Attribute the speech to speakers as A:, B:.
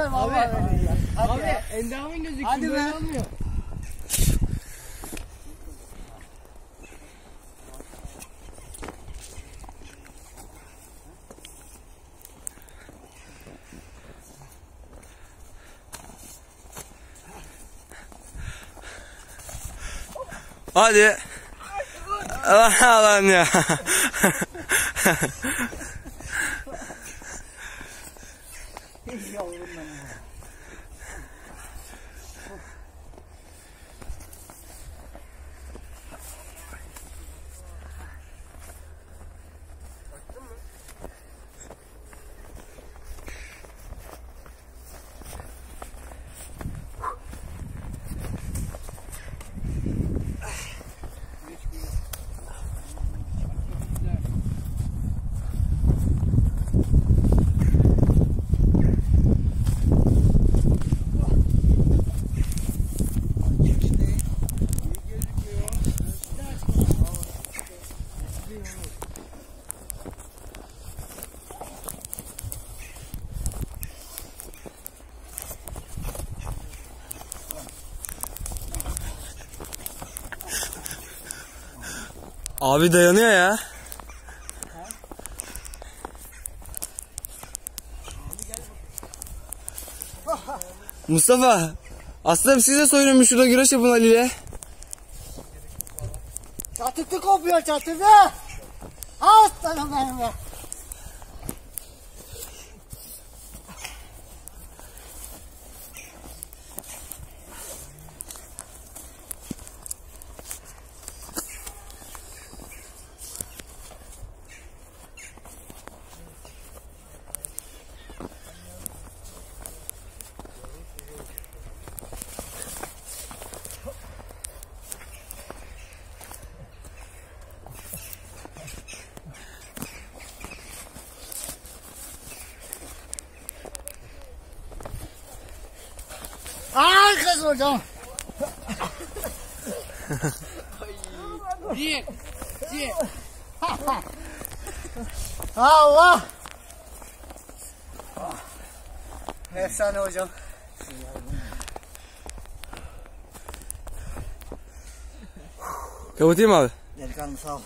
A: öyle ya. Hadi
B: Abi
A: ya.
B: endamın gözüküyor.
A: Hadi be.
B: olmuyor.
C: Hadi. Allah lan ya.
A: Yavrum benim.
C: Abi dayanıyor ya. Mustafa. Aslanım siz de soyunun şurada güreş yapın Ali ile.
A: Kopuyor çatısı. Aslanım benim be. 啊，可是
B: 我中。
A: 一，一，哈
C: 哈，啊
A: 我，啊，哎，三我熊。给我进嘛。脸干燥。